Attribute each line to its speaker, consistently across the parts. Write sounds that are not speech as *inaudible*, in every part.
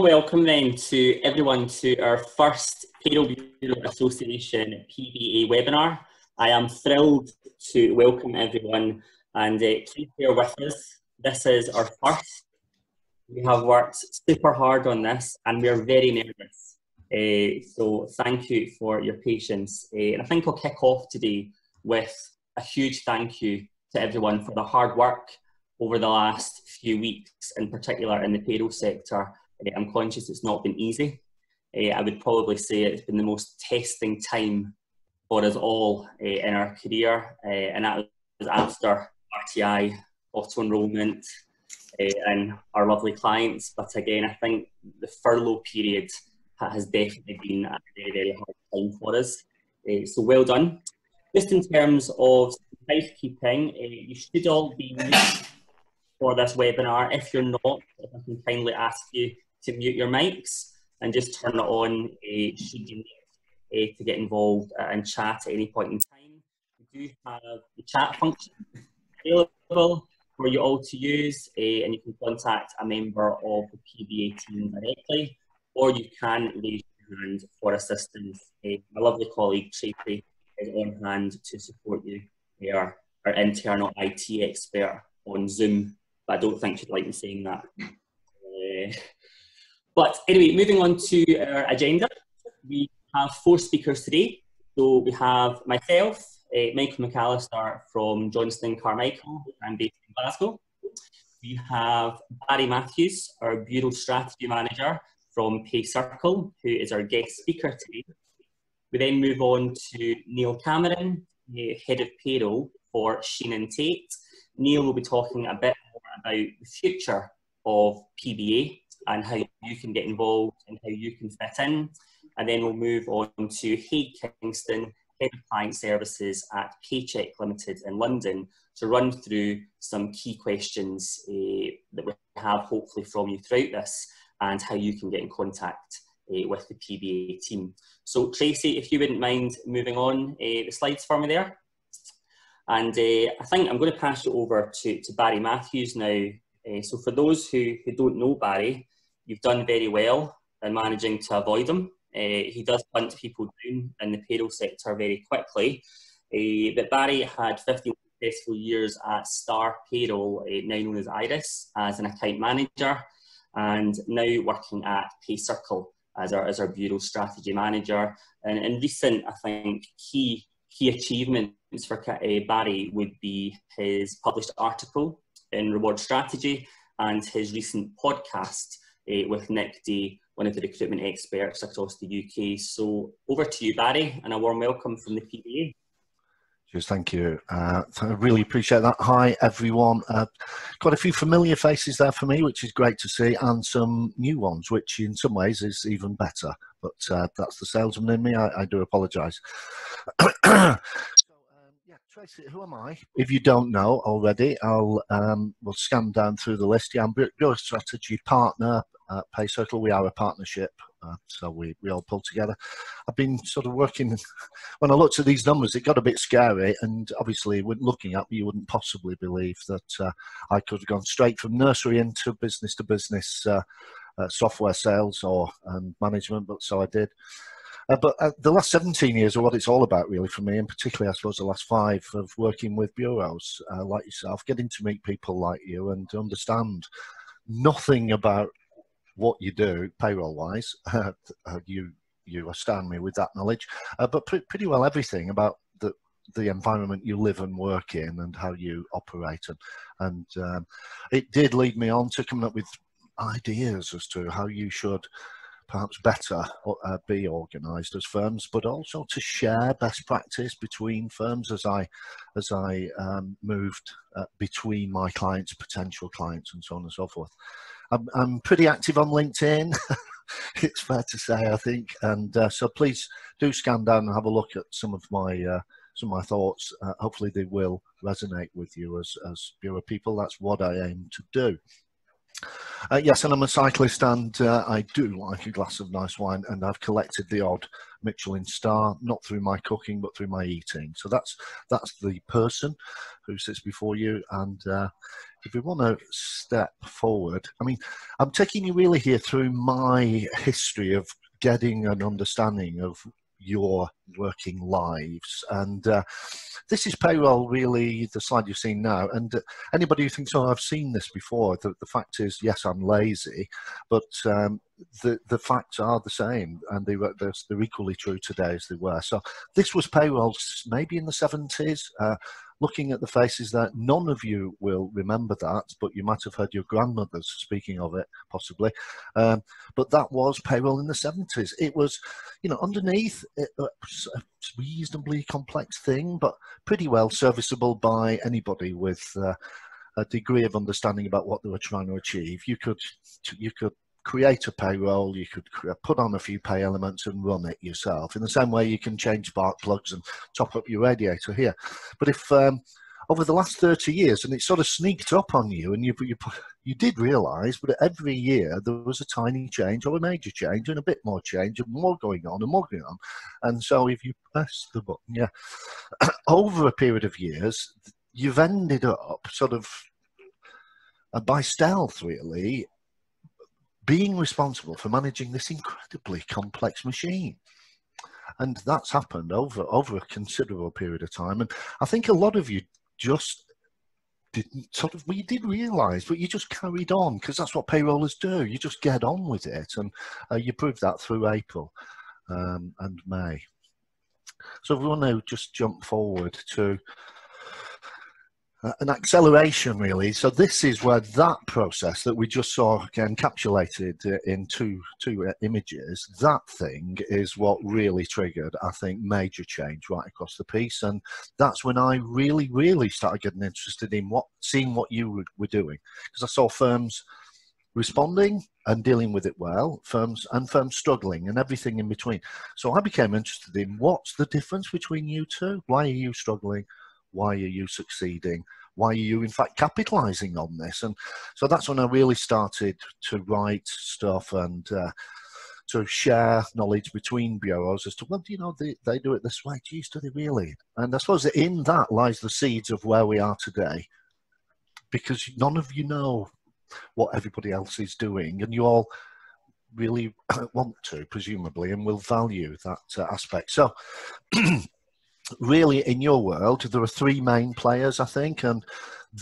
Speaker 1: welcome then to everyone to our first Payroll Bureau Association PBA webinar. I am thrilled to welcome everyone and uh, please bear with us. This is our first. We have worked super hard on this and we are very nervous. Uh, so thank you for your patience. Uh, and I think I'll kick off today with a huge thank you to everyone for the hard work over the last few weeks, in particular in the payroll sector. Uh, I'm conscious it's not been easy. Uh, I would probably say it's been the most testing time for us all uh, in our career, and that was after RTI, auto enrolment, and our lovely clients. But again, I think the furlough period has definitely been a very, very hard time for us. so well done. Just in terms of housekeeping, you should all be for this webinar. If you're not, if I can kindly ask you to mute your mics and just turn it on uh, should you need uh, to get involved uh, and chat at any point in time. We do have the chat function available for you all to use uh, and you can contact a member of the PBA team directly or you can raise your hand for assistance. My lovely colleague Tracy is on hand to support you. We are our internal IT expert on Zoom, but I don't think she'd like me saying that. Uh, but anyway, moving on to our agenda, we have four speakers today. So we have myself, uh, Michael McAllister from Johnston Carmichael. I'm based in Glasgow. We have Barry Matthews, our Bureau Strategy Manager from PayCircle, who is our guest speaker today. We then move on to Neil Cameron, Head of Payroll for Sheen and Tate. Neil will be talking a bit more about the future of PBA and how you can get involved and how you can fit in. And then we'll move on to Haig Kingston, Head of Client Services at Paycheck Limited in London, to run through some key questions uh, that we have hopefully from you throughout this and how you can get in contact uh, with the PBA team. So Tracy, if you wouldn't mind moving on uh, the slides for me there. And I think I'm going to pass it over to, to Barry Matthews now. so for those who, who don't know Barry, you've done very well in managing to avoid him. Eh, he does hunt people down in the payroll sector very quickly. Eh, but Barry had 15 successful years at Star Payroll, eh, now known as Iris, as an account manager, and now working at PayCircle as our, as our bureau strategy manager. And in recent, I think, key, key achievements for uh, Barry would be his published article in Reward Strategy and his recent podcast uh, with Nick Day, one of the recruitment experts across the UK. So over to you, Barry, and a warm welcome from the PBA.
Speaker 2: Cheers, thank you. Uh, I really appreciate that. Hi, everyone. Uh, quite a few familiar faces there for me, which is great to see, and some new ones, which in some ways is even better. But uh, that's the salesman in me. I, I do apologise. *clears throat* Tracy, who am I? If you don't know already, I'll um, we'll scan down through the list. Yeah, I'm your strategy partner at PayCircle. We are a partnership uh, so we, we all pull together. I've been sort of working, *laughs* when I looked at these numbers, it got a bit scary. And obviously, when looking at me, you wouldn't possibly believe that uh, I could have gone straight from nursery into business to business uh, uh software sales or um, management, but so I did. Uh, but uh, the last 17 years are what it's all about, really, for me, and particularly, I suppose, the last five of working with bureaus like yourself, getting to meet people like you and to understand nothing about what you do payroll wise. *laughs* Uh, you you astound me with that knowledge, uh, but pre- pretty well everything about the the environment you live and work in and how you operate and and um, it did lead me on to coming up with ideas as to how you should perhaps better uh, be organised as firms, but also to share best practice between firms as I as I um, moved uh, between my clients, potential clients, and so on and so forth. I'm, I'm pretty active on LinkedIn. *laughs* it's fair to say, I think, and uh, so please do scan down and have a look at some of my uh, some of my thoughts. Uh, hopefully, they will resonate with you as as bureau people. That's what I aim to do. Uh, yes, and I'm a cyclist, and uh, I do like a glass of nice wine, and I've collected the odd Michelin star, not through my cooking, but through my eating. So that's that's the person who sits before you, and uh, if you want to step forward, I mean, I'm taking you really here through my history of getting an understanding of your working lives. And uh, this is payroll, really, the slide you've seen now. And uh, anybody who thinks, oh, I've seen this before, the, the fact is, yes, I'm lazy, but um, the, the facts are the same and they were, they're, they're, equally true today as they were. So this was payroll maybe in the 70s. Uh, looking at the faces that none of you will remember that, but you might have heard your grandmothers speaking of it, possibly. Um, but that was payroll in the 70s. It was, you know, underneath it was a reasonably complex thing, but pretty well serviceable by anybody with uh, a degree of understanding about what they were trying to achieve. You could, you could create a payroll, you could put on a few pay elements and run it yourself. In the same way you can change spark plugs and top up your radiator here. But if um, over the last 30 years, and it sort of sneaked up on you, and you, you, you did realise, but every year there was a tiny change or a major change and a bit more change and more going on and more going on. And so if you press the button, yeah, *clears throat* over a period of years, you've ended up sort of uh, by stealth, really, being responsible for managing this incredibly complex machine. And that's happened over, over a considerable period of time. And I think a lot of you just didn't sort of, we did realise, but you just carried on because that's what payrollers do. You just get on with it. And uh, you proved that through April um, and May. So if we want to just jump forward to uh, an acceleration really. So this is where that process that we just saw encapsulated uh, in two two uh, images, that thing is what really triggered, I think, major change right across the piece, and that's when I really, really started getting interested in what seeing what you were, were doing because I saw firms responding and dealing with it well, firms and firms struggling and everything in between. So I became interested in what's the difference between you two? Why are you struggling? Why are you succeeding? Why are you, in fact, capitalizing on this? And so that's when I really started to write stuff and uh, to share knowledge between bureaus as to, well, do you know, they, they do it this way. Geez, do they really? And I suppose that in that lies the seeds of where we are today because none of you know what everybody else is doing and you all really *clears throat* want to, presumably, and will value that uh, aspect. So, *clears throat* really in your world there are three main players i think and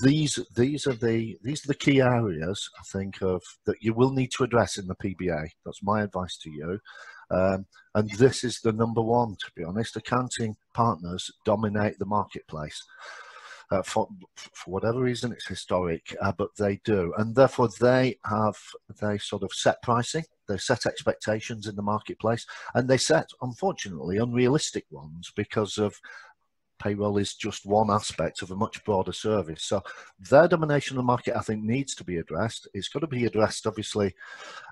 Speaker 2: these these are the these are the key areas i think of that you will need to address in the pba that's my advice to you. Um, and this is the number one to be honest. Accounting partners dominate the marketplace uh, for, for whatever reason it's historic uh, but they do. And therefore they have they sort of set pricing they set expectations in the marketplace and they set unfortunately unrealistic ones because of payroll is just one aspect of a much broader service so their domination of the market i think needs to be addressed it's got to be addressed obviously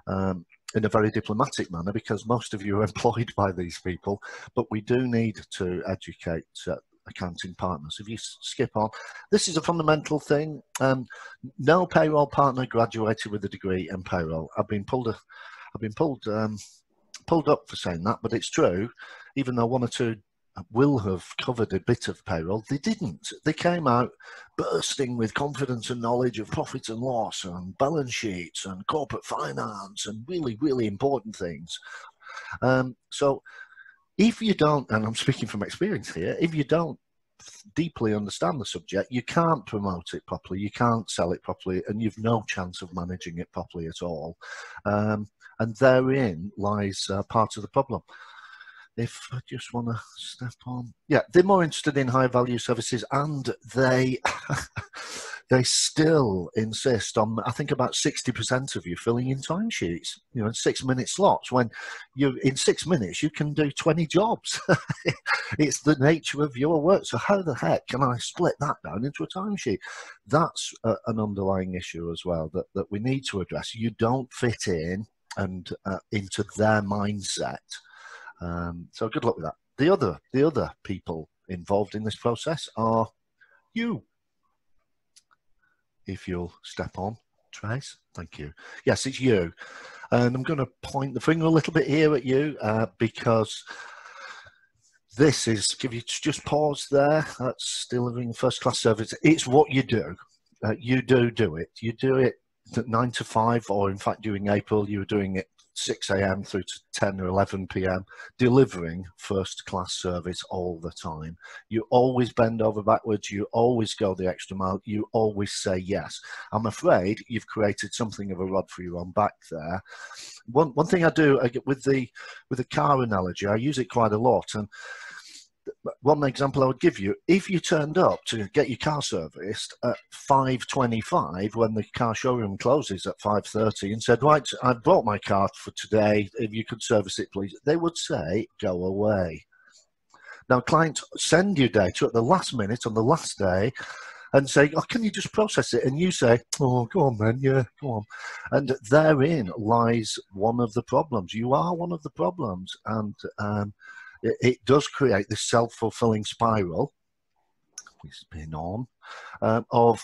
Speaker 2: um, in a very diplomatic manner because most of you are *laughs* employed by these people but we do need to educate uh, accounting partners. If you skip on, this is a fundamental thing. Um, no payroll partner graduated with a degree in payroll. I've been pulled, a, I've been pulled, um, pulled up for saying that, but it's true. Even though one or two will have covered a bit of payroll, they didn't. They came out bursting with confidence and knowledge of profit and loss and balance sheets and corporate finance and really, really important things. Um, so if you don't, and I'm speaking from experience here, if you don't deeply understand the subject, you can't promote it properly, you can't sell it properly, and you've no chance of managing it properly at all. Um, and therein lies uh, part of the problem. If I just want to step on, yeah, they're more interested in high value services, and they *laughs* they still insist on, I think about 60% of you filling in timesheets, you know, in six minute slots when you, in six minutes, you can do 20 jobs. *laughs* it's the nature of your work. So how the heck can I split that down into a timesheet? That's a, an underlying issue as well that, that we need to address. You don't fit in and uh, into their mindset. Um, so good luck with that. The other, the other people involved in this process are you if you'll step on. Trace, thank you. Yes, it's you. And I'm going to point the finger a little bit here at you uh, because this is, give you just pause there, that's delivering first class service. It's what you do. uh, you do do it. You do it nine to five, or in fact, during April, you were doing it 6 a.m. through to 10 or 11 p.m., delivering first class service all the time. You always bend over backwards, you always go the extra mile, you always say yes. I'm afraid you've created something of a rod for your own back there. One, one thing I do I with the with the car analogy, I use it quite a lot, and one example I would give you, if you turned up to get your car serviced at 5.25 when the car showroom closes at 5.30 and said, right, I've bought my car for today, if you could service it please, they would say, go away. Now clients send you data at the last minute on the last day and say, oh, can you just process it? And you say, oh, go on then, yeah, go on. And therein lies one of the problems. You are one of the problems. And um, it, it does create this self-fulfilling spiral it's been on um, of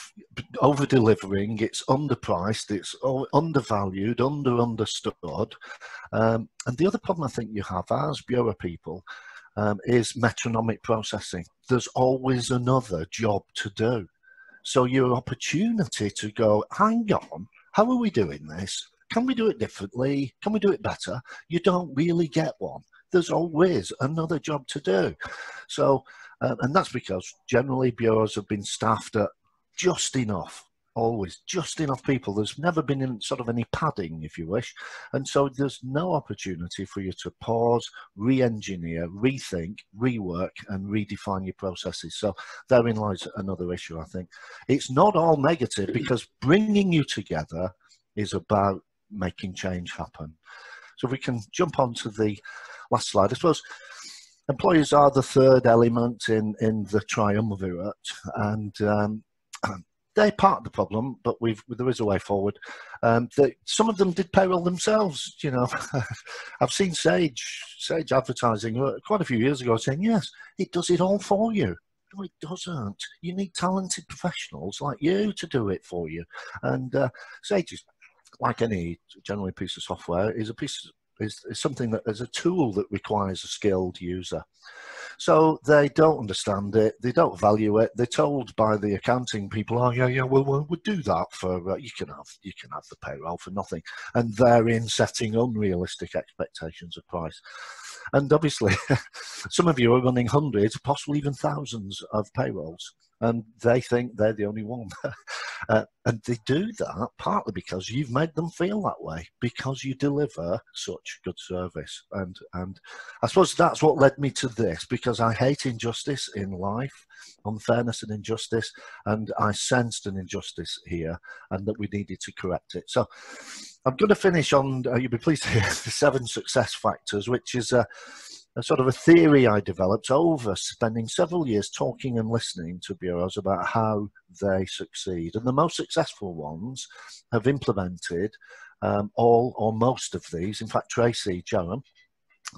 Speaker 2: over delivering it's underpriced it's undervalued under understood. Um, and the other problem i think you have as bureau people um, is metronomic processing. There's always another job to do. So your opportunity to go hang on how are we doing this? Can we do it differently? Can we do it better? You don't really get one there's always another job to do. So, uh, and that's because generally bureaus have been staffed at just enough always just enough people. There's never been sort of any padding, if you wish. And so there's no opportunity for you to pause, re engineer, rethink, rework, and redefine your processes. So therein lies another issue, I think. It's not all negative because bringing you together is about making change happen. So we can jump on to the last slide. I suppose employees are the third element in, in the triumvirate, and um, *clears throat* they're part of the problem, but we've there is a way forward. Um, some of them did payroll themselves. You know, *laughs* I've seen Sage Sage advertising uh, quite a few years ago saying, "Yes, it does it all for you." No, it doesn't. You need talented professionals like you to do it for you. And uh, Sage is like any generally piece of software is a piece is, is something that is a tool that requires a skilled user. So they don't understand it, they don't value it. They're told by the accounting people, "Oh yeah, yeah, well, we'll, we'll do that for uh, you can have you can have the payroll for nothing," and they're setting unrealistic expectations of price. And obviously, *laughs* some of you are running hundreds, possibly even thousands of payrolls and they think they're the only one. *laughs* uh, and they do that partly because you've made them feel that way, because you deliver such good service. And, and I suppose that's what led me to this, because I hate injustice in life, unfairness and injustice, and I sensed an injustice here and that we needed to correct it. So I'm going to finish on, uh, you'll be pleased to hear, *laughs* the seven success factors, which is a a sort of a theory I developed over spending several years talking and listening to bureaus about how they succeed. And the most successful ones have implemented um, all or most of these. In fact, Tracy Jerram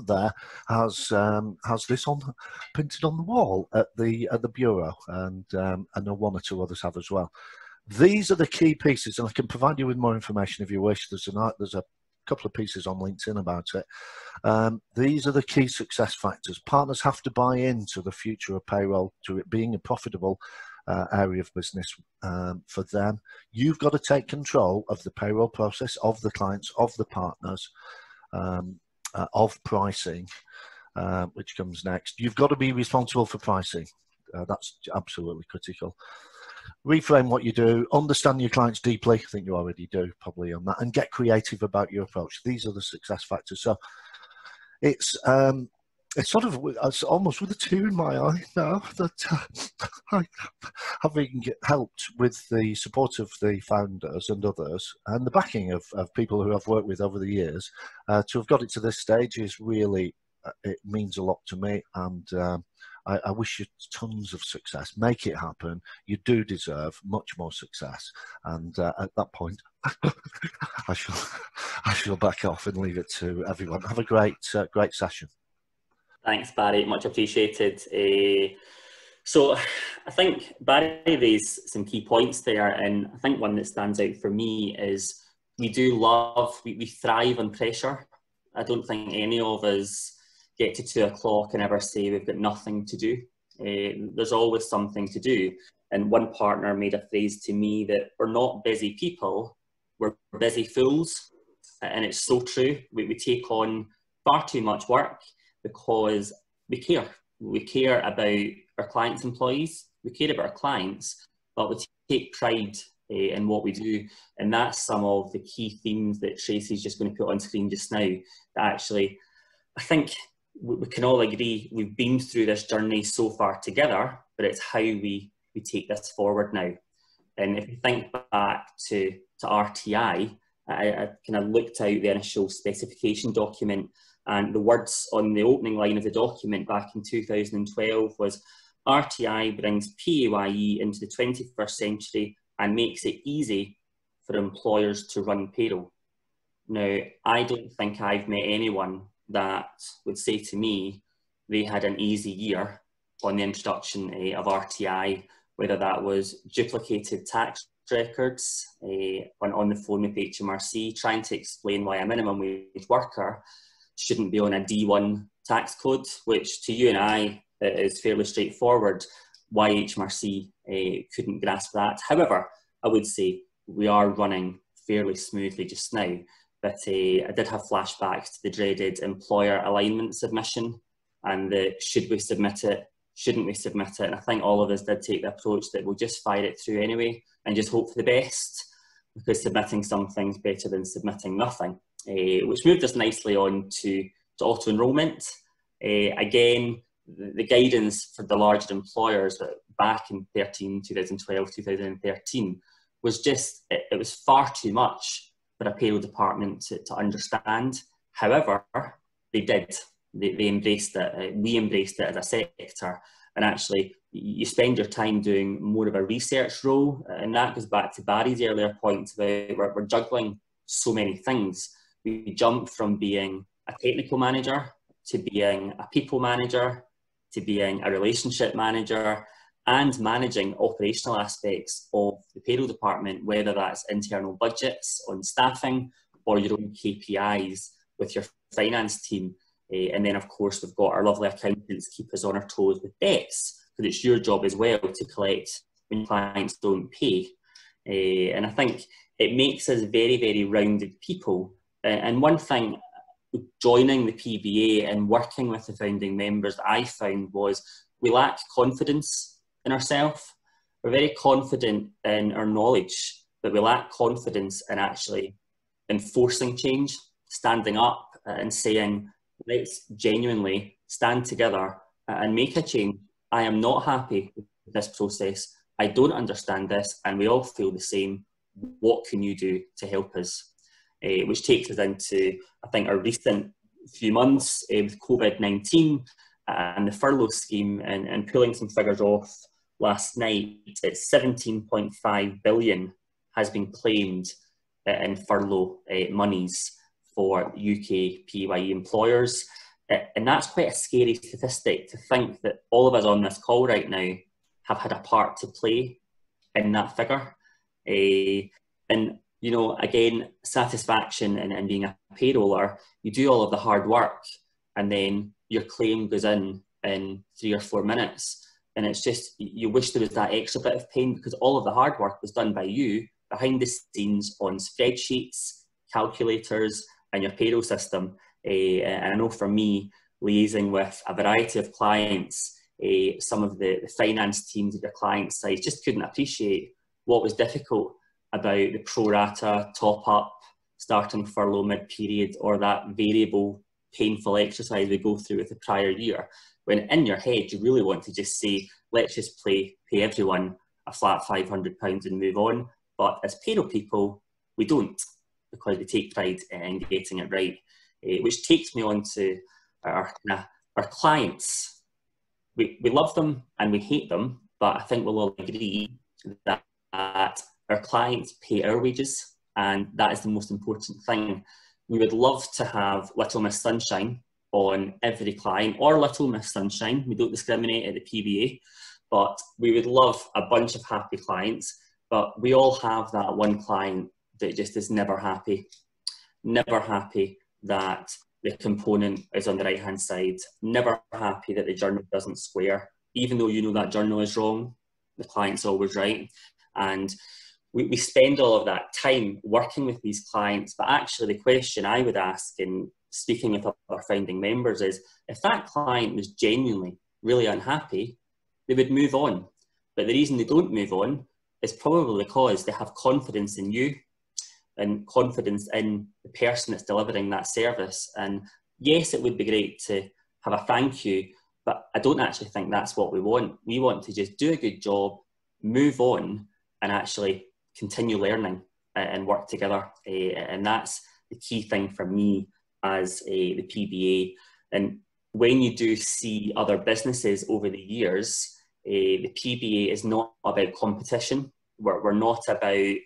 Speaker 2: there has um, has this on printed on the wall at the at the bureau, and um, know one or two others have as well. These are the key pieces, and I can provide you with more information if you wish. There's an there's a couple of pieces on LinkedIn about it. Um, these are the key success factors. Partners have to buy into the future of payroll to it being a profitable uh, area of business um, for them. You've got to take control of the payroll process, of the clients, of the partners, um, uh, of pricing, uh, which comes next. You've got to be responsible for pricing. Uh, that's absolutely critical reframe what you do, understand your clients deeply. I think you already do probably on that, and get creative about your approach. These are the success factors. So it's um, it's sort of it's almost with a tear in my eye now that *laughs* uh, having helped with the support of the founders and others and the backing of, of people who I've worked with over the years uh, to have got it to this stage is really uh, it means a lot to me and um, I, I, wish you tons of success. Make it happen. You do deserve much more success. And uh, at that point, *laughs* I shall I shall back off and leave it to everyone. Have a great uh, great session.
Speaker 1: Thanks, Barry. Much appreciated. Uh, so, I think Barry raised some key points there, and I think one that stands out for me is we do love, we, we thrive on pressure. I don't think any of us get to two o'clock and ever say we've got nothing to do. Uh, there's always something to do. And one partner made a phrase to me that we're not busy people, we're busy fools. And it's so true. We, we take on far too much work because we care. We care about our clients' employees, we care about our clients, but we take pride uh, in what we do. And that's some of the key themes that Tracy's just going to put on screen just now. That actually, I think we, we can all agree we've been through this journey so far together, but it's how we, we take this forward now. And if you think back to, to RTI, I, I kind of looked out the initial specification document and the words on the opening line of the document back in 2012 was RTI brings PAYE into the 21st century and makes it easy for employers to run payroll. Now, I don't think I've met anyone that would say to me they had an easy year on the introduction uh, of RTI, whether that was duplicated tax records uh, on, on the phone with HMRC, trying to explain why a minimum wage worker shouldn't be on a D1 tax code, which to you and I is fairly straightforward why HMRC uh, couldn't grasp that. However, I would say we are running fairly smoothly just now, but uh, I did have flashbacks to the dreaded employer alignment submission and the should we submit it, shouldn't we submit it? And I think all of us did take the approach that we'll just fire it through anyway and just hope for the best because submitting something's better than submitting nothing, uh, which moved us nicely on to, to auto enrolment. Uh, again, the guidance for the larger employers back in 13, 2012, 2013 was just, it, it was far too much a payroll department to, to understand. However, they did. They, they embraced it. Uh, we embraced it as a sector. And actually, you spend your time doing more of a research role. And that goes back to Barry's earlier point about we're, we're juggling so many things. We jump from being a technical manager to being a people manager to being a relationship manager and managing operational aspects of the payroll department, whether that's internal budgets on staffing or your own KPIs with your finance team. Uh, and then, of course, we've got our lovely accountants keep us on our toes with debts, because it's your job as well to collect when clients don't pay. Uh, and I think it makes us very, very rounded people. Uh, and one thing joining the PBA and working with the founding members I found was we lack confidence in ourselves. We're very confident in our knowledge, but we lack confidence in actually enforcing change, standing up and saying, let's genuinely stand together and make a change. I am not happy with this process. I don't understand this, and we all feel the same. What can you do to help us? uh, which takes us into, I think, our recent few months uh, with COVID 19 and the furlough scheme and, and pulling some figures off last night. It's 17.5 billion has been claimed uh, in furlough uh, monies for UK PAYE employers. Uh, and that's quite a scary statistic to think that all of us on this call right now have had a part to play in that figure. Uh, and you know, again, satisfaction and, and being a payroller, you do all of the hard work and then your claim goes in in three or four minutes. And it's just, you wish there was that extra bit of pain because all of the hard work was done by you behind the scenes on spreadsheets, calculators, and your payroll system. Uh, and I know for me, liaising with a variety of clients, uh, some of the, the finance teams at your client side just couldn't appreciate what was difficult about the pro rata top up starting furlough mid period or that variable painful exercise we go through with the prior year when in your head you really want to just say let's just play pay everyone a flat 500 pounds and move on but as payroll people we don't because we take pride in getting it right uh, which takes me on to our, our clients we, we love them and we hate them but i think we'll all agree that, that our clients pay our wages, and that is the most important thing. We would love to have Little Miss Sunshine on every client or Little Miss Sunshine. We don't discriminate at the PBA, but we would love a bunch of happy clients. But we all have that one client that just is never happy, never happy that the component is on the right hand side, never happy that the journal doesn't square, even though you know that journal is wrong, the client's always right. And we, we spend all of that time working with these clients, but actually the question I would ask in speaking with our founding members is if that client was genuinely really unhappy, they would move on. But the reason they don't move on is probably because they have confidence in you and confidence in the person that's delivering that service. And yes, it would be great to have a thank you, but I don't actually think that's what we want. We want to just do a good job, move on, and actually continue learning and work together. Eh, and that's the key thing for me as a, the PBA. And when you do see other businesses over the years, uh, the PBA is not about competition. We're, we're not about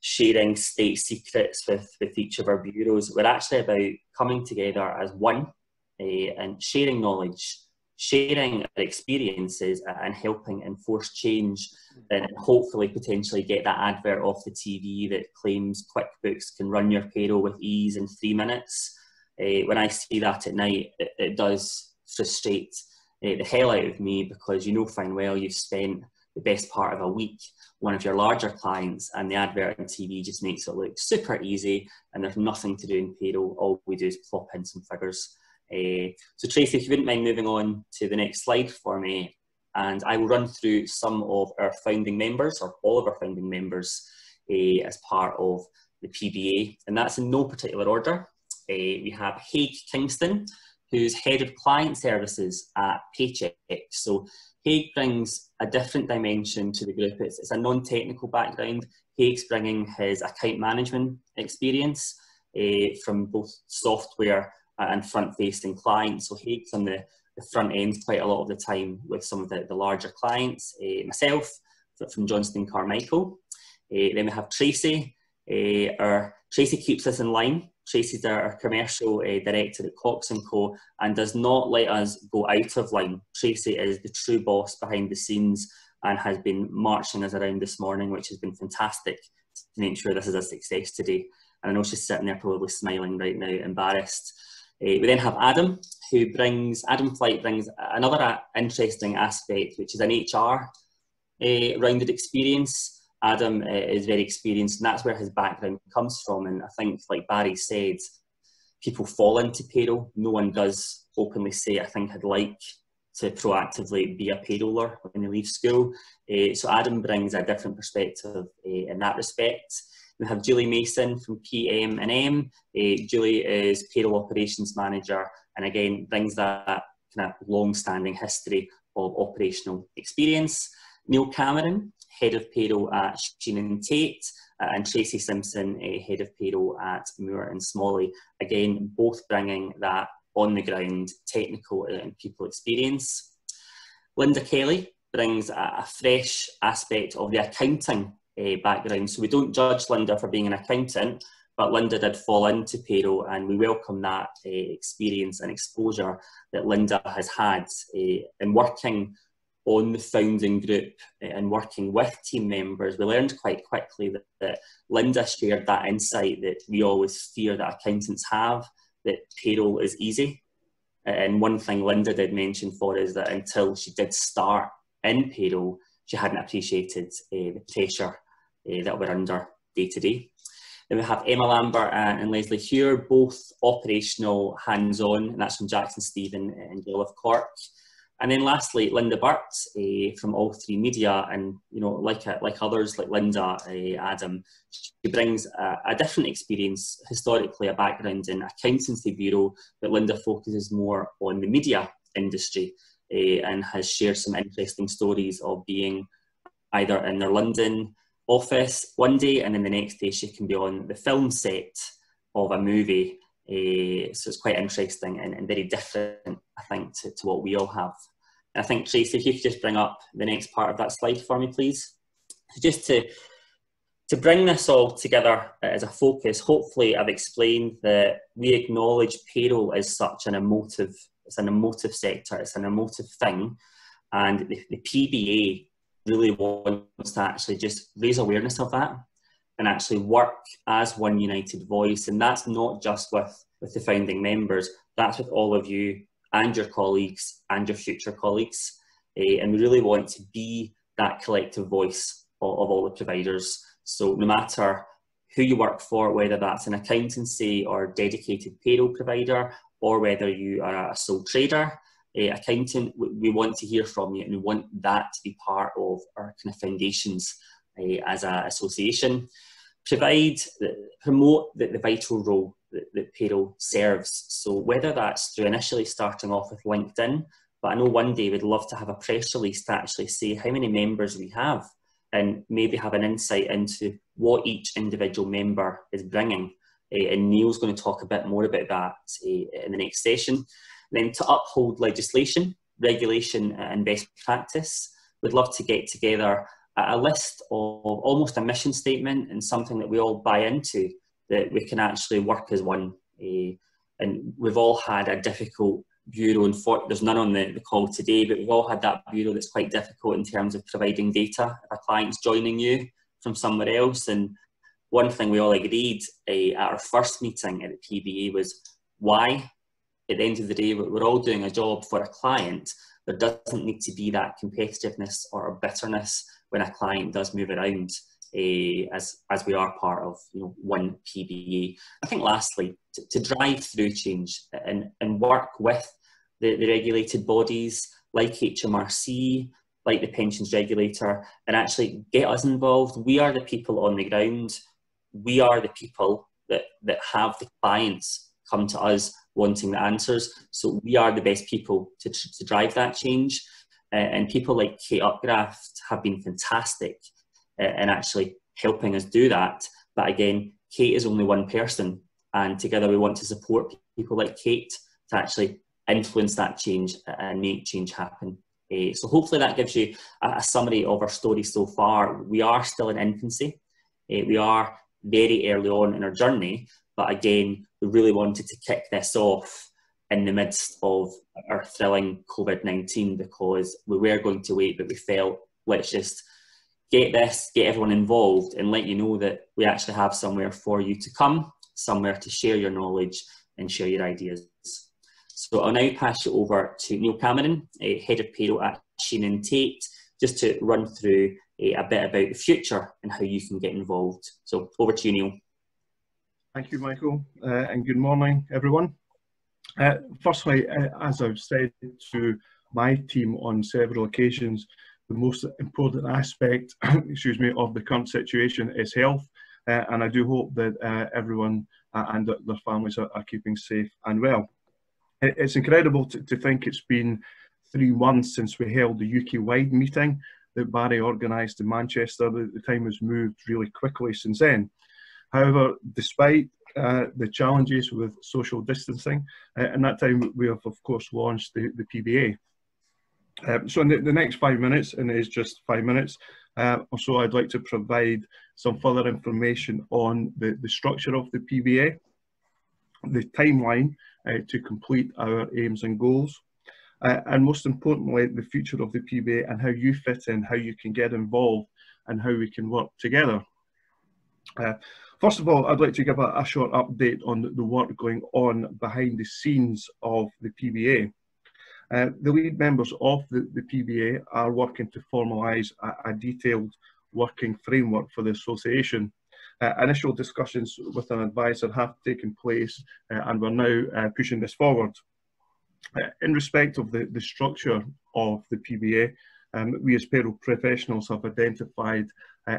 Speaker 1: sharing state secrets with, with each of our bureaus. We're actually about coming together as one uh, and sharing knowledge, sharing experiences and helping enforce change and hopefully potentially get that advert off the TV that claims QuickBooks can run your payroll with ease in three minutes. Uh, when I see that at night, it, it does frustrate uh, the hell out of me because you know fine well you've spent the best part of a week one of your larger clients and the advert on TV just makes it look super easy and there's nothing to do in payroll. All we do is plop in some figures. Uh, so Tracy, if you wouldn't mind moving on to the next slide for me, and I will run through some of our founding members or all of our founding members uh, as part of the PBA, and that's in no particular order. Uh, we have Haig Kingston, who's head of client services at Paychex. So Haig brings a different dimension to the group. It's, it's a non-technical background. Haig's bringing his account management experience uh, from both software and front-facing clients. So Haig's on the, the, front end quite a lot of the time with some of the, the larger clients. Uh, myself, from Johnston Carmichael. Uh, then we have Tracy. our Tracy keeps us in line Tracy's our commercial uh, director at Cox & Co and does not let us go out of line. Tracy is the true boss behind the scenes and has been marching us around this morning, which has been fantastic to make sure this is a success today. And I know she's sitting there probably smiling right now, embarrassed. Uh, we then have Adam, who brings, Adam Flight brings another uh, interesting aspect, which is an HR uh, rounded experience. Adam uh, is very experienced, and that's where his background comes from. And I think, like Barry said, people fall into payroll. No one does openly say, I think I'd like to proactively be a payroller when they leave school. Uh, so Adam brings a different perspective uh, in that respect. We have Julie Mason from PM and M. Uh, Julie is payroll operations manager, and again brings that kind of long-standing history of operational experience. Neil Cameron head of payroll at Sheen and Tate, uh, and Tracy Simpson, head of payroll at Moore and Smalley. Again, both bringing that on the ground technical and people experience. Linda Kelly brings a, a fresh aspect of the accounting uh, background. So we don't judge Linda for being an accountant, but Linda did fall into payroll and we welcome that uh, experience and exposure that Linda has had uh, in working on the founding group eh, and working with team members, we learned quite quickly that, that, Linda shared that insight that we always fear that accountants have, that payroll is easy. And one thing Linda did mention for is that until she did start in payroll, she hadn't appreciated uh, the pressure uh, that we're under day to day. Then we have Emma Lambert and Leslie Hure, both operational hands-on, and that's from Jackson Stephen and Gill of Cork. And then lastly, Linda Burt uh, from All3 Media, and you know, like uh, like others, like Linda, uh, Adam, she brings a, a, different experience, historically a background in accountancy bureau, but Linda focuses more on the media industry and has shared some interesting stories of being either in their London office one day, and then the next day she can be on the film set of a movie so it's quite interesting and, and very different, I think, to, to, what we all have. And I think, Tracy, if you could just bring up the next part of that slide for me, please. Just to, to bring this all together uh, as a focus, hopefully I've explained that we acknowledge payroll as such an emotive, it's an emotive sector, it's an emotive thing. And the, the PBA really wants to actually just raise awareness of that and actually work as one united voice. And that's not just with, with the founding members, that's with all of you and your colleagues and your future colleagues. Uh, and we really want to be that collective voice of, of all the providers. So no matter who you work for, whether that's an accountancy or dedicated payroll provider, or whether you are a sole trader, accountant, we want to hear from you and we want that to be part of our kind of foundations uh, as an association. Provide, promote the, the vital role that, payroll serves. So whether that's through initially starting off with LinkedIn, but I know one day we'd love to have a press release to actually say how many members we have and maybe have an insight into what each individual member is bringing. Uh, and Neil's going to talk a bit more about that uh, in the next session. Then to uphold legislation, regulation and best practice, we'd love to get together a list of almost a mission statement and something that we all buy into that we can actually work as one. Uh, and we've all had a difficult bureau and for, there's none on the, the call today, but we've all had that bureau that's quite difficult in terms of providing data. A client's joining you from somewhere else, and one thing we all agreed uh, at our first meeting at the PBA was why, at the end of the day, we're all doing a job for a client. There doesn't need to be that competitiveness or bitterness when a client does move around. Uh, as as we are part of you know one PBA. I think lastly to, to drive through change and and work with the, the regulated bodies like HMRC, like the pensions regulator, and actually get us involved. We are the people on the ground. We are the people that, that have the clients come to us wanting the answers. So we are the best people to, to drive that change. Uh, and people like Kate Upcraft have been fantastic in actually helping us do that. But again, Kate is only one person, and together we want to support people like Kate to actually influence that change and make change happen. Uh, so hopefully that gives you a, a, summary of our story so far. We are still in infancy. Uh, we are very early on in our journey, but again, we really wanted to kick this off in the midst of our thrilling COVID-19 because we were going to wait, but we felt let's just get this, get everyone involved and let you know that we actually have somewhere for you to come, somewhere to share your knowledge and share your ideas. So I'll now pass you over to Neil Cameron, Head of Payroll at Sheen Tate, just to run through uh, a bit about the future and how you can get involved. So over to you, Neil.
Speaker 3: Thank you, Michael, uh, and good morning, everyone. Uh, firstly, uh, as I've said to my team on several occasions, the most important aspect, *clears throat* excuse me, of the current situation is health, uh, and I do hope that everyone and their families are, are keeping safe and well it's incredible to, to think it's been three months since we held the UK-wide meeting that Barry organised in Manchester. The, the, time has moved really quickly since then. However, despite uh, the challenges with social distancing, uh, in that time we have of course launched the, the PBA. Um, so in the, the, next five minutes, and it is just five minutes, uh, or so I'd like to provide some further information on the, the structure of the PBA, the timeline uh, to complete our aims and goals. Uh, and most importantly, the future of the PBA and how you fit in, how you can get involved, and how we can work together. Uh, first of all, I'd like to give a, a, short update on the work going on behind the scenes of the PBA. Uh, the lead members of the, the PBA are working to formalise a, a, detailed working framework for the association. Uh, initial discussions with an advisor have taken place uh, and we're now uh, pushing this forward. Uh, in respect of the, the structure of the PBA, um, we as payroll professionals have identified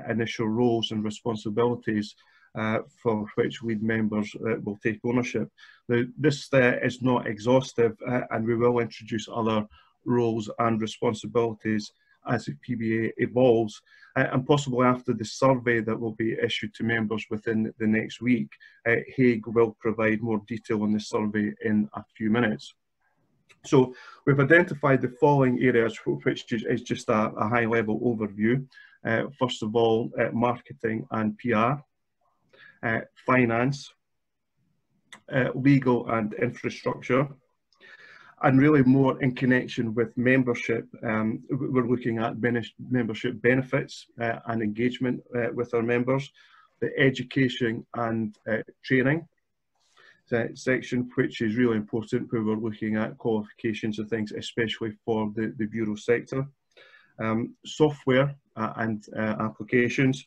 Speaker 3: initial roles and responsibilities uh, for which lead members will take ownership. Now, this is not exhaustive and we will introduce other roles and responsibilities as the PBA evolves uh, and possibly after the survey that will be issued to members within the next week. Uh, Haig will provide more detail on the survey in a few minutes. So we've identified the following areas, which is just a, a high level overview. Uh, first of all, uh, marketing and PR, uh, finance, uh, legal and infrastructure, and really more in connection with membership. Um, we're looking at membership benefits uh, and engagement uh, with our members, the education and uh, training section, which is really important where we're looking at qualifications and things, especially for the, the Bureau sector. um, software uh, and applications,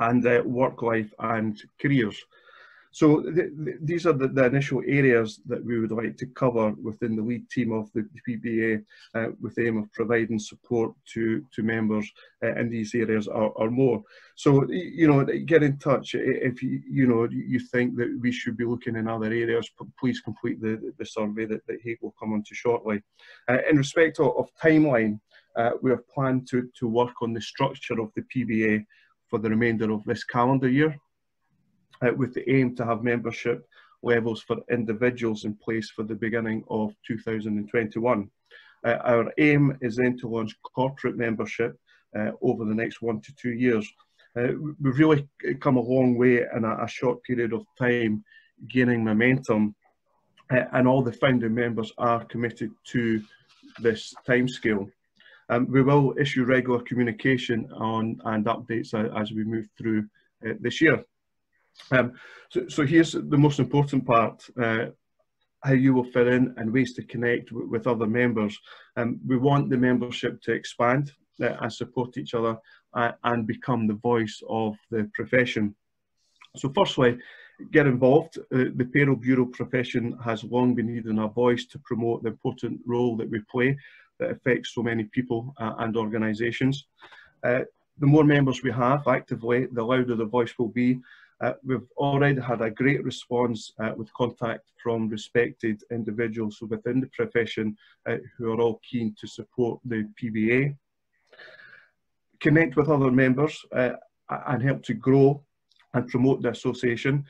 Speaker 3: and uh, work life and careers. So th th these are the, the, initial areas that we would like to cover within the lead team of the, PBA uh, with the aim of providing support to, to members uh, in these areas or, or, more. So, you know, get in touch if you, you know, you think that we should be looking in other areas, please complete the, the survey that, that Haig will come on to shortly. Uh, in respect of, of timeline, uh, we have planned to, to work on the structure of the PBA for the remainder of this calendar year uh, with the aim to have membership levels for individuals in place for the beginning of 2021. Uh, our aim is then to launch corporate membership uh, over the next one to two years. Uh, we've really come a long way in a, a short period of time, gaining momentum, uh, and all the founding members are committed to this timescale. Um, we will issue regular communication on and updates as we move through uh, this year. Um, so, so here's the most important part, uh, how you will fit in and ways to connect with other members. Um, we want the membership to expand uh, and support each other uh, and become the voice of the profession. So firstly, get involved. Uh, the payroll bureau profession has long been needing a voice to promote the important role that we play that affects so many people uh, and organisations. Uh, the more members we have actively, the louder the voice will be uh, we've already had a great response uh, with contact from respected individuals within the profession uh, who are all keen to support the PBA. Connect with other members uh, and help to grow and promote the association.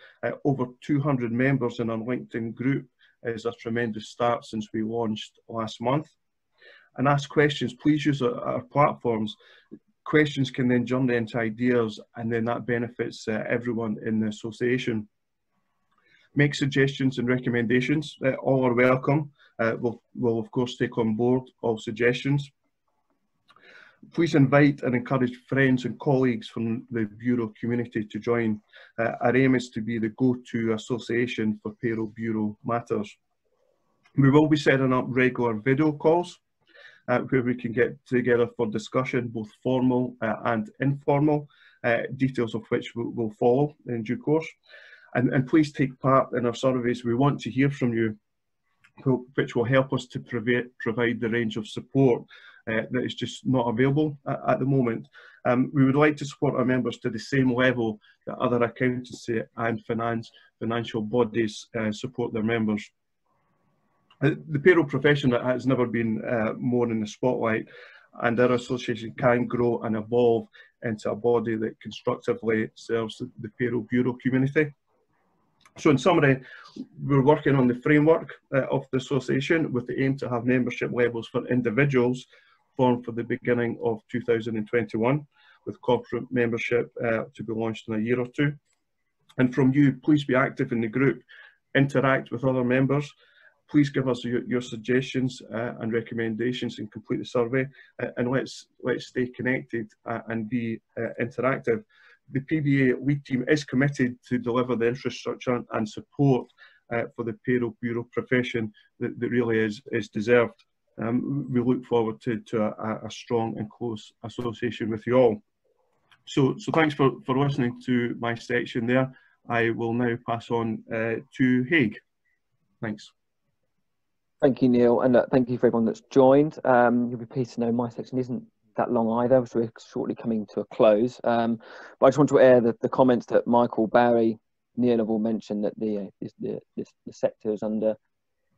Speaker 3: Over 200 members in our LinkedIn group is a tremendous start since we launched last month. And ask questions, please use our, our platforms questions can then journey into ideas and then that benefits uh, everyone in the association. Make suggestions and recommendations, uh, all are welcome. Uh, we'll, we'll of course take on board all suggestions. Please invite and encourage friends and colleagues from the Bureau community to join. Uh, our aim is to be the go-to association for payroll bureau matters. We will be setting up regular video calls uh, where we can get together for discussion, both formal uh, and informal, uh, details of which will, will follow in due course. And, and please take part in our surveys. We want to hear from you, which will help us to provide, provide the range of support uh, that is just not available at, at the moment. Um, we would like to support our members to the same level that other accountancy and finance, financial bodies uh, support their members. Uh, the payroll profession has never been uh, more in the spotlight and our association can grow and evolve into a body that constructively serves the, payroll bureau community. So in summary, we're working on the framework uh, of the association with the aim to have membership levels for individuals formed for the beginning of 2021 with corporate membership uh, to be launched in a year or two. And from you, please be active in the group, interact with other members, please give us your, your suggestions uh, and recommendations and complete the survey uh, and let's let's stay connected uh, and be uh, interactive. The PBA lead team is committed to deliver the infrastructure and support uh, for the payroll bureau profession that, that really is, is deserved. Um, we look forward to, to a, a, strong and close association with you all. So, so thanks for, for listening to my section there. I will now pass on uh, to Haig. Thanks.
Speaker 4: Thank you, Neil, and uh, thank you for everyone that's joined. Um, you'll be pleased to know my section isn't that long either, so we're shortly coming to a close. Um, but I just want to air the, the comments that Michael, Barry, Neil have all mentioned that the, uh, the, the, the sector is under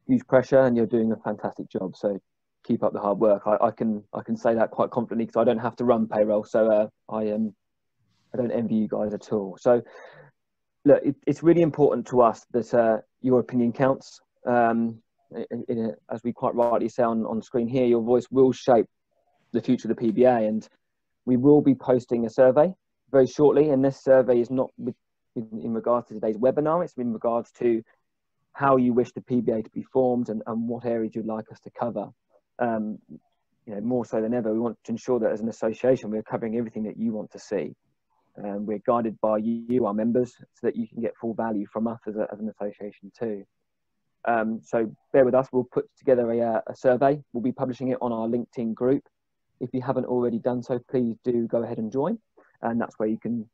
Speaker 4: huge pressure and you're doing a fantastic job. So keep up the hard work. I, I can I can say that quite confidently because I don't have to run payroll, so uh, I um I don't envy you guys at all. So look, it, it's really important to us that uh, your opinion counts. Um, in, a, as we quite rightly say on, on screen here, your voice will shape the future of the PBA. And we will be posting a survey very shortly. And this survey is not with, in, in regards to today's webinar, it's in regards to how you wish the PBA to be formed and, and what areas you'd like us to cover. Um, you know, more so than ever, we want to ensure that as an association, we're covering everything that you want to see. Um, we're guided by you, our members, so that you can get full value from us as, a, as an association too. Um, so bear with us. We'll put together a, uh, a, survey. We'll be publishing it on our LinkedIn group. If you haven't already done so, please do go ahead and join. And that's where you can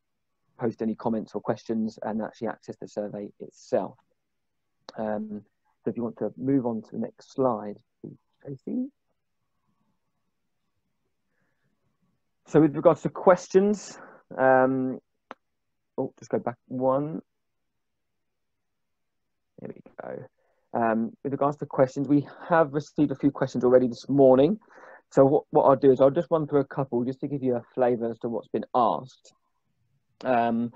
Speaker 4: post any comments or questions and actually access the survey itself. Um, so if you want to move on to the next slide, Tracy. So with regards to questions, um, oh, just go back one. There we go. Um, with regards to questions, we have received a few questions already this morning. So what, what I'll do is I'll just run through a couple just to give you a flavour as to what's been asked. Um,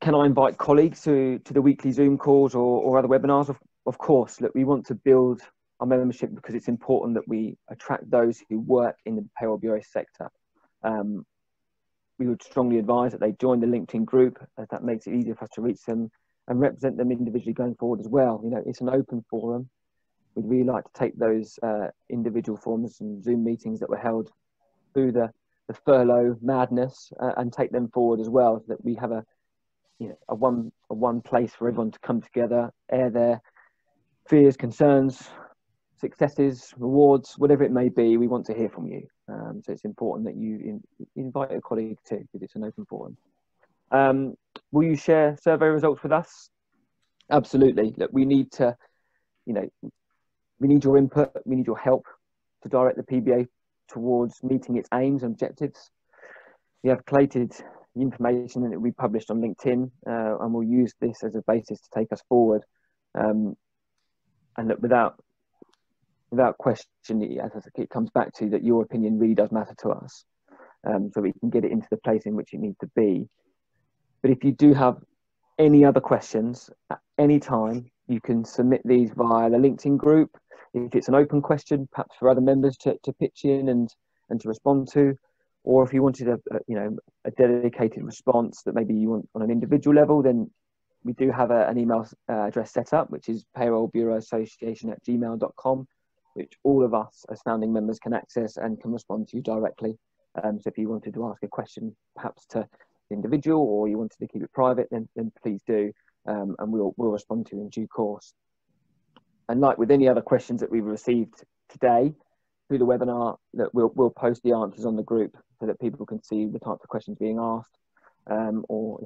Speaker 4: can I invite colleagues to, to the weekly Zoom calls or, or other webinars? Of, of course, look, we want to build our membership because it's important that we attract those who work in the payroll bureau sector. Um, we would strongly advise that they join the LinkedIn group as that makes it easier for us to reach them and represent them individually going forward as well. You know, it's an open forum. We'd really like to take those uh, individual forums and Zoom meetings that were held through the, the furlough madness uh, and take them forward as well so that we have a, you know, a one, a one place for everyone to come together, air their fears, concerns, successes, rewards, whatever it may be, we want to hear from you. Um, so it's important that you in, invite a colleague too, because it's an open forum. Um, will you share survey results with us? Absolutely. Look, we need to, you know, we need your input. We need your help to direct the PBA towards meeting its aims and objectives. We have collated the information that we published on LinkedIn, uh, and we'll use this as a basis to take us forward. Um, and look, without without question, as it comes back to that, your opinion really does matter to us, um, so we can get it into the place in which it needs to be. But if you do have any other questions at any time, you can submit these via the LinkedIn group. If it's an open question, perhaps for other members to, to pitch in and, and to respond to, or if you wanted a, a you know a dedicated response that maybe you want on an individual level, then we do have a, an email uh, address set up, which is payrollbureauassociation at gmail.com, which all of us as founding members can access and can respond to you directly. Um, so if you wanted to ask a question, perhaps to individual, or you wanted to keep it private, then, then please do, um, and we'll, we'll respond to you in due course. And like with any other questions that we've received today through the webinar, that we'll, we'll post the answers on the group so that people can see the types of questions being asked, um, or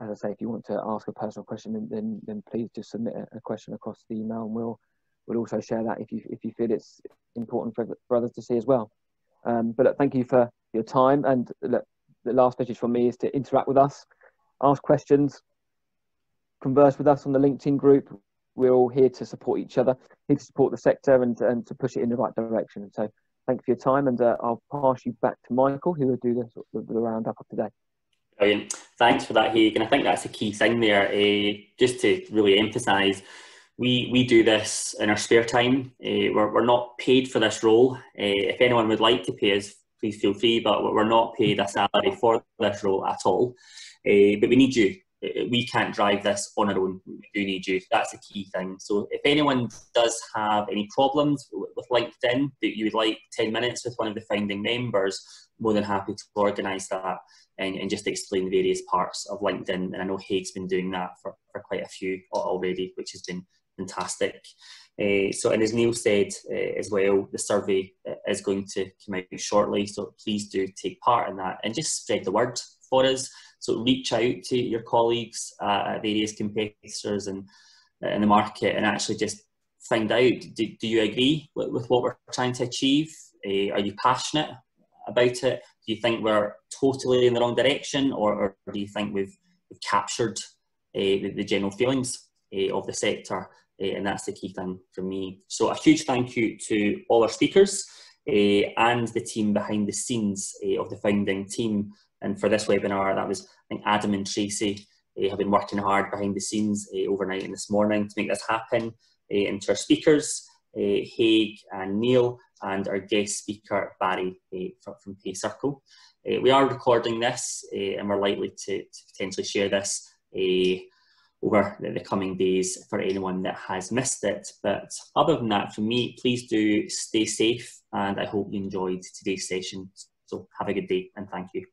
Speaker 4: as I say, if you want to ask a personal question, then then, then please just submit a, question across the email, and we'll we'll also share that if you if you feel it's important for, for others to see as well. Um, but look, thank you for your time, and look, the last message from me is to interact with us, ask questions, converse with us on the LinkedIn group. We're all here to support each other, here to support the sector, and and to push it in the right direction. So. Thank you for your time, and uh, I'll pass you back to Michael, who will do the, the, the roundup of today.
Speaker 1: Brilliant. Thanks for that, Haig. And I think that's a key thing there, uh, just to really emphasise. We, we do this in our spare time. Uh, we're, we're not paid for this role. Uh, if anyone would like to pay us, please feel free, but we're not paid a salary for this role at all. Eh, but we need you. Eh, we can't drive this on our own. We do need you. That's a key thing. So if anyone does have any problems with LinkedIn that you would like 10 minutes with one of the founding members, more than happy to organise that and, and just explain the various parts of LinkedIn. And I know Haig's been doing that for, for quite a few already, which has been fantastic. Uh, so, and as Neil said uh, as well, the survey uh, is going to come out shortly. So please do take part in that and just spread the word for us. So reach out to your colleagues at various competitors and in the market and actually just find out do, do you agree with, with, what we're trying to achieve? Uh, are you passionate about it? Do you think we're totally in the wrong direction, or, or do you think we've, we've captured uh, the, the, general feelings uh, of the sector? Uh, and that's the key thing for me. So, a huge thank you to all our speakers eh, and the team behind the scenes eh, of the founding team. And for this webinar, that was I think Adam and Tracy have been working hard behind the scenes overnight and this morning to make this happen. and to our speakers, Haig and Neil, and our guest speaker, Barry from, from PayCircle. Uh, we are recording this and we're likely to, to potentially share this over the, coming days for anyone that has missed it. But other than that, for me, please do stay safe and I hope you enjoyed today's session. So have a good day and thank you.